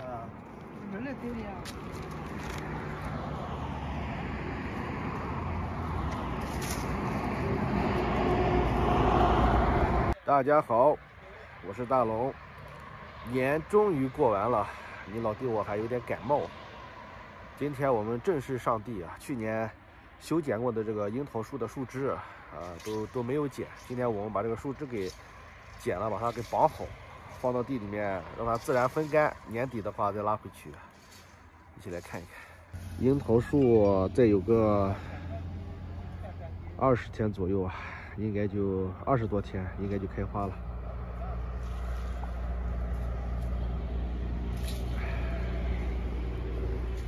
的，这来对的呀。大家好，我是大龙。年终于过完了，你老弟我还有点感冒。今天我们正式上地啊，去年修剪过的这个樱桃树的树枝啊，都都没有剪。今天我们把这个树枝给剪了，把它给绑好。放到地里面，让它自然风干。年底的话再拉回去，一起来看一看。樱桃树再有个二十天左右啊，应该就二十多天，应该就开花了。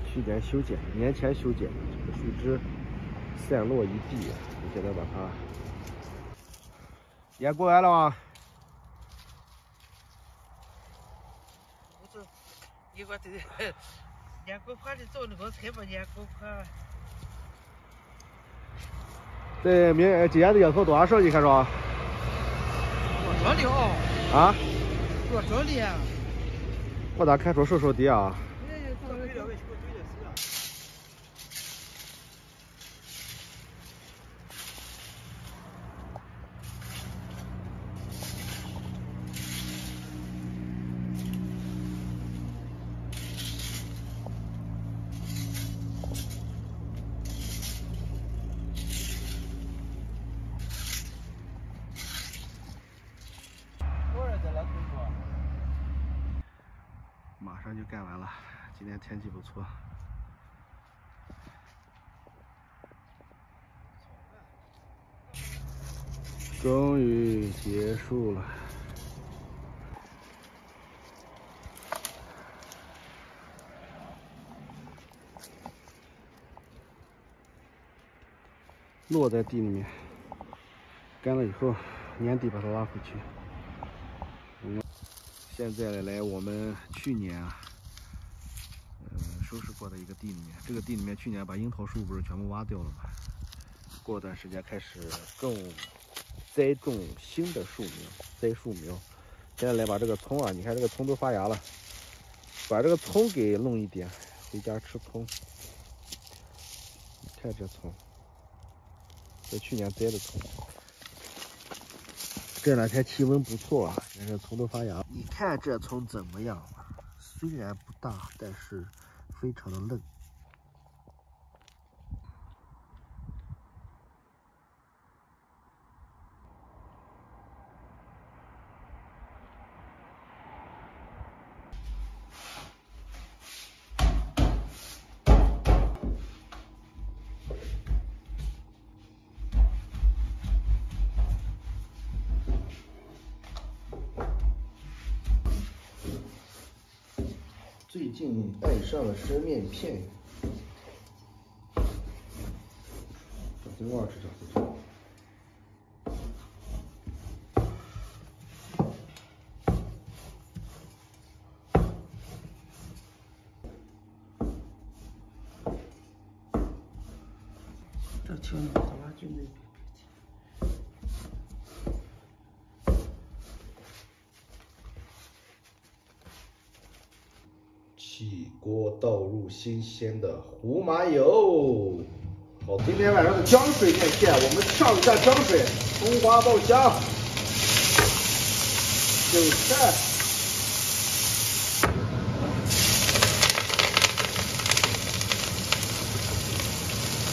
去年修剪，年前修剪，这个树枝散落一地，现在把它年过完了吗？你给我这年过花的做那个菜吧，年过花。这明今年的樱桃多少升？你看着？多少的啊？啊？多少的？我咋看出瘦瘦的啊？马上就干完了，今天天气不错。终于结束了，落在地里面，干了以后，年底把它拉回去。现在来我们去年啊，嗯，收拾过的一个地里面，这个地里面去年把樱桃树不是全部挖掉了吗？过段时间开始种栽种新的树苗，栽树苗。现在来把这个葱啊，你看这个葱都发芽了，把这个葱给弄一点，回家吃葱。你看这葱，这去年栽的葱。这两天气温不错啊，看这葱都发芽。你看这葱怎么样？虽然不大，但是非常的嫩。最近爱上了生面片，这，青菜他妈就那。起锅倒入新鲜的胡麻油。好，今天晚上的浆水面线，我们上一下浆水，葱花爆香，韭菜，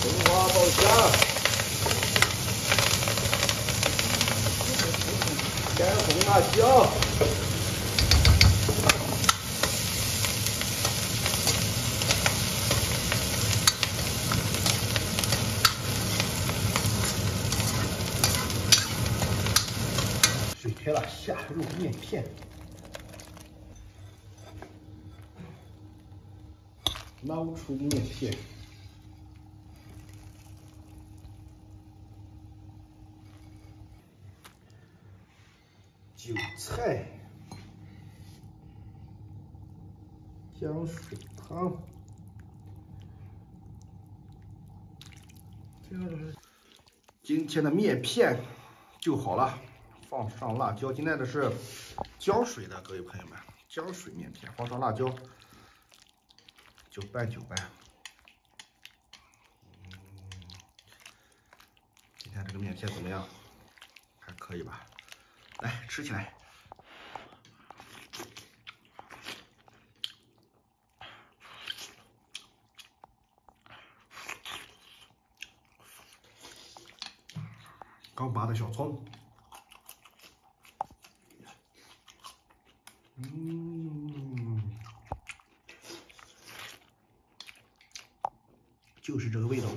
葱花爆香，干红辣椒。下入面片，捞出面片，韭菜，姜水汤，今天的面片就好了。放上辣椒，今天的是浆水的，各位朋友们，浆水面片，放上辣椒，就拌就拌。今天这个面片怎么样？还可以吧？来吃起来。刚拔的小葱，嗯，就是这个味道。